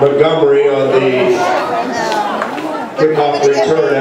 Montgomery on the kickoff return.